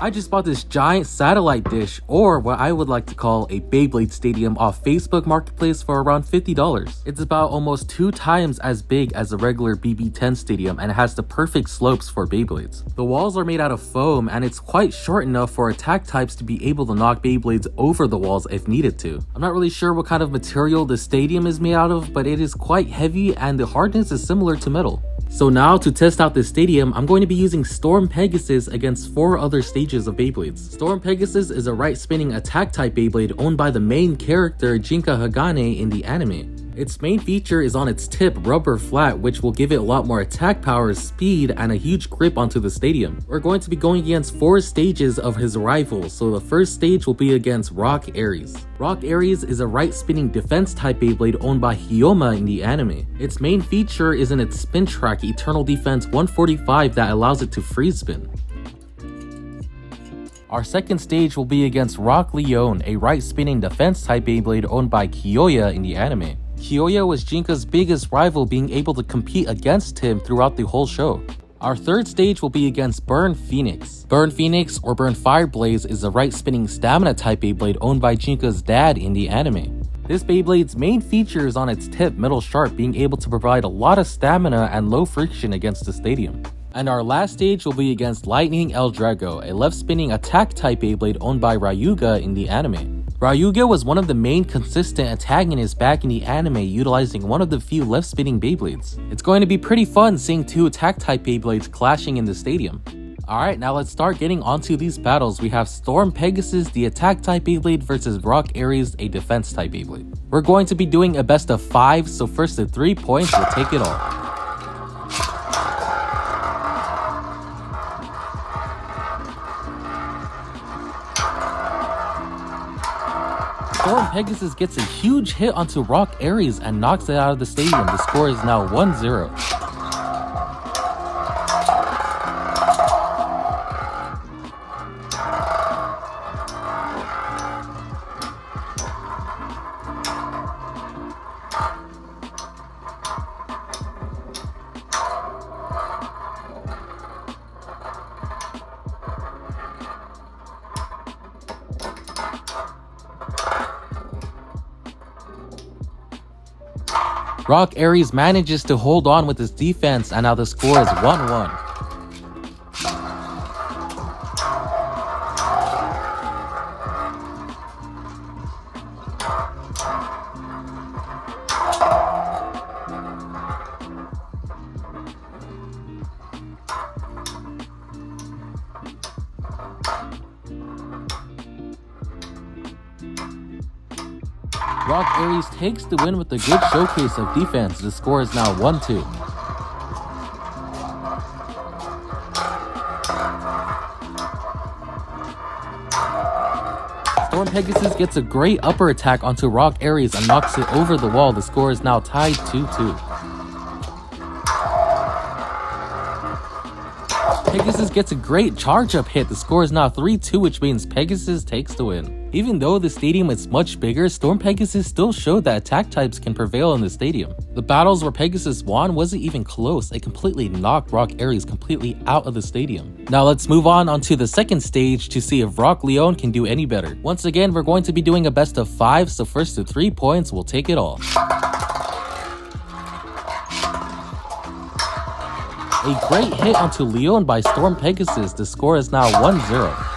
I just bought this giant satellite dish, or what I would like to call a Beyblade Stadium off Facebook Marketplace for around $50. It's about almost two times as big as a regular BB10 stadium and has the perfect slopes for Beyblades. The walls are made out of foam and it's quite short enough for attack types to be able to knock Beyblades over the walls if needed to. I'm not really sure what kind of material the stadium is made out of, but it is quite heavy and the hardness is similar to metal. So now to test out this stadium, I'm going to be using Storm Pegasus against 4 other stages of Beyblades. Storm Pegasus is a right spinning attack type Beyblade owned by the main character Gingka Hagane in the anime. Its main feature is on its tip rubber flat which will give it a lot more attack power, speed, and a huge grip onto the stadium. We're going to be going against 4 stages of his rival, so the first stage will be against Rock Aries. Rock Aries is a right spinning defense type Beyblade owned by Hyoma in the anime. Its main feature is in its spin track Eternal Defense 145 that allows it to freeze spin. Our second stage will be against Rock Leon, a right spinning defense type Beyblade owned by Kyoya in the anime. Kyoya was Gingka's biggest rival being able to compete against him throughout the whole show. Our third stage will be against Burn Phoenix. Burn Phoenix or Burn Fireblaze is a right spinning stamina type Beyblade owned by Gingka's dad in the anime. This Beyblade's main feature is on its tip metal sharp being able to provide a lot of stamina and low friction against the stadium. And our last stage will be against Lightning L-Drago, a left spinning attack type Beyblade owned by Ryuga in the anime. Ryuga was one of the main consistent antagonists back in the anime utilizing one of the few left spinning Beyblades. It's going to be pretty fun seeing two attack type Beyblades clashing in the stadium. Alright, now let's start getting onto these battles. We have Storm Pegasus, the attack type Beyblade versus Rock Aries, a defense type Beyblade. We're going to be doing a best of 5, so first the 3 points will take it all. Pegasus gets a huge hit onto Rock Aries and knocks it out of the stadium. The score is now 1-0. Rock Aries manages to hold on with his defense and now the score is 1-1. Rock Aries takes the win with a good showcase of defense. The score is now 1-2. Storm Pegasus gets a great upper attack onto Rock Aries and knocks it over the wall. The score is now tied 2-2. Pegasus gets a great charge up hit. The score is now 3-2, which means Pegasus takes the win. Even though the stadium is much bigger, Storm Pegasus still showed that attack types can prevail in the stadium. The battles where Pegasus won wasn't even close, it completely knocked Rock Aries completely out of the stadium. Now let's move on onto the second stage to see if Rock Leon can do any better. Once again, we're going to be doing a best of 5, so first to 3 points will take it all. A great hit onto Leon by Storm Pegasus. The score is now 1-0.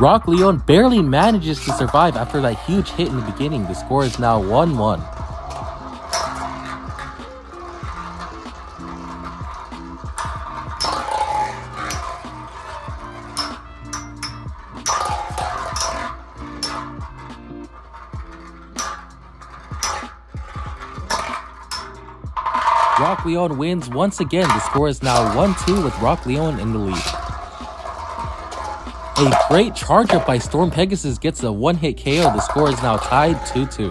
Rock Leon barely manages to survive after that huge hit in the beginning. The score is now 1-1. Rock Leon wins once again. The score is now 1-2 with Rock Leon in the lead. A great charge up by Storm Pegasus gets a one hit KO. The score is now tied 2 2.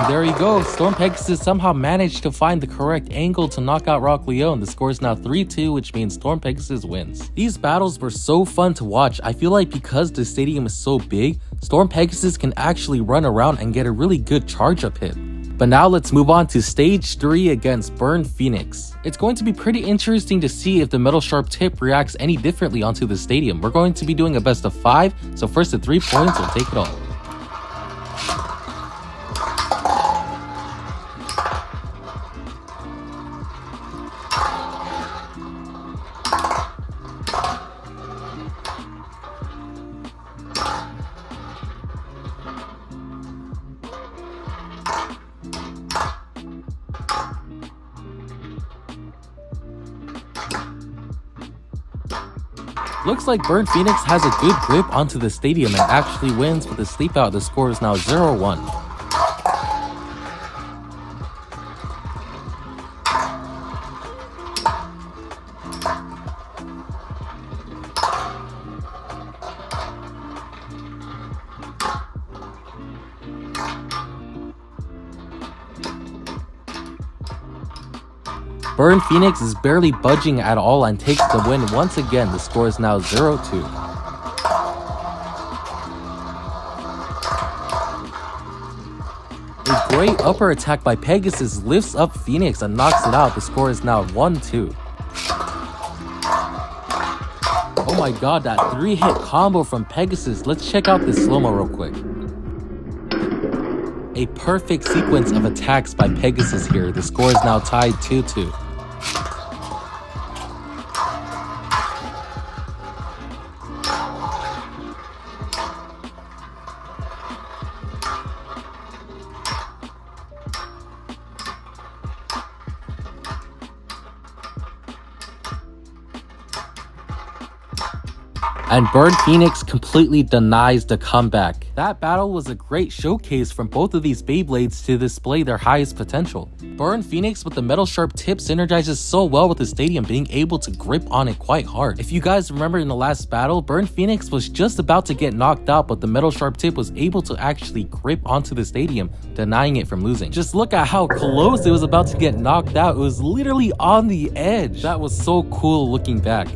And there you go, Storm Pegasus somehow managed to find the correct angle to knock out Rock Leone. The score is now 3-2, which means Storm Pegasus wins. These battles were so fun to watch. I feel like because the stadium is so big, Storm Pegasus can actually run around and get a really good charge up hit. But now let's move on to stage 3 against Burn Phoenix. It's going to be pretty interesting to see if the Metal Sharp Tip reacts any differently onto the stadium. We're going to be doing a best of 5, so first to 3 points will take it all. Looks like Burn Phoenix has a good grip onto the stadium and actually wins with a sleep out. The score is now 0-1. Burn Phoenix is barely budging at all and takes the win once again. The score is now 0-2. A great upper attack by Pegasus lifts up Phoenix and knocks it out. The score is now 1-2. Oh my god, that 3-hit combo from Pegasus. Let's check out this slow-mo real quick. A perfect sequence of attacks by Pegasus here. The score is now tied 2-2. And Burn Phoenix completely denies the comeback. That battle was a great showcase from both of these Beyblades to display their highest potential. Burn Phoenix with the metal sharp tip synergizes so well with the stadium being able to grip on it quite hard. If you guys remember in the last battle, Burn Phoenix was just about to get knocked out but the metal sharp tip was able to actually grip onto the stadium, denying it from losing. Just look at how close it was about to get knocked out, it was literally on the edge. That was so cool looking back.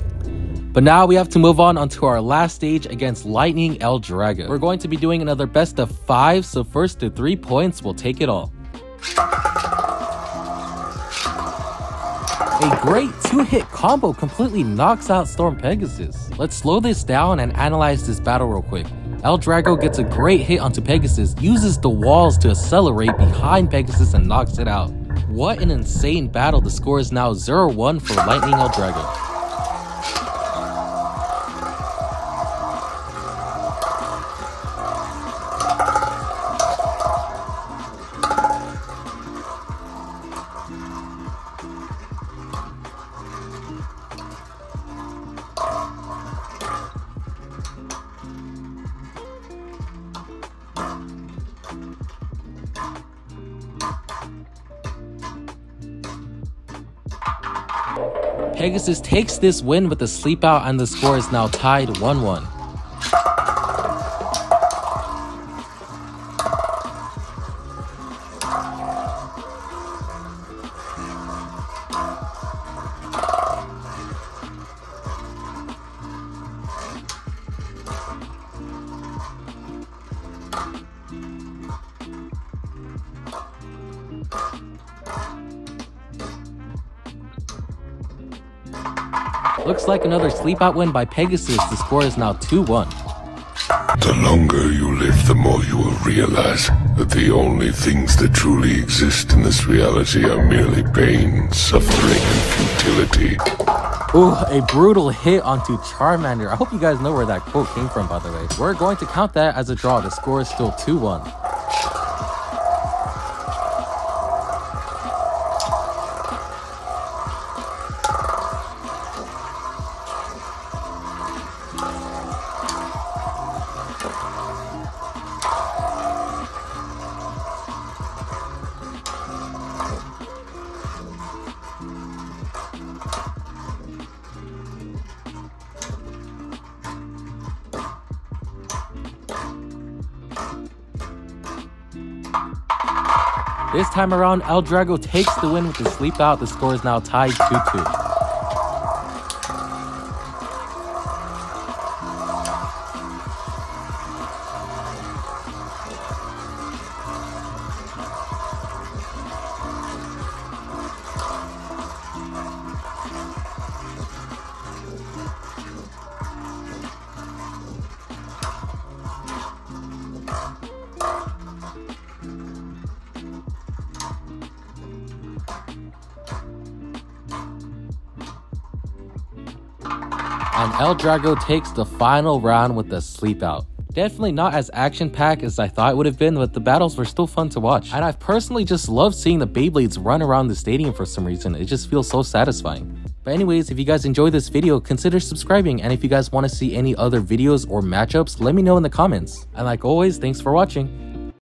But now we have to move on onto our last stage against Lightning El Dragon. We're going to be doing another best of five, so first to three points will take it all. A great two-hit combo completely knocks out Storm Pegasus. Let's slow this down and analyze this battle real quick. L-Drago gets a great hit onto Pegasus, uses the walls to accelerate behind Pegasus and knocks it out. What an insane battle, the score is now 0-1 for Lightning L-Drago. Pegasus takes this win with a sleep out and the score is now tied 1-1. Looks like another sleep out win by Pegasus. The score is now 2-1. The longer you live, the more you will realize that the only things that truly exist in this reality are merely pain, suffering, and futility. Ooh, a brutal hit onto Charmander. I hope you guys know where that quote came from, by the way. We're going to count that as a draw. The score is still 2-1. This time around, L-Drago takes the win with the sleep out. The score is now tied 2-2. And L-Drago takes the final round with the sleep out. Definitely not as action packed as I thought it would have been, but the battles were still fun to watch. And I've personally just loved seeing the Beyblades run around the stadium for some reason, it just feels so satisfying. But anyways, if you guys enjoyed this video, consider subscribing, and if you guys want to see any other videos or matchups, let me know in the comments. And like always, thanks for watching.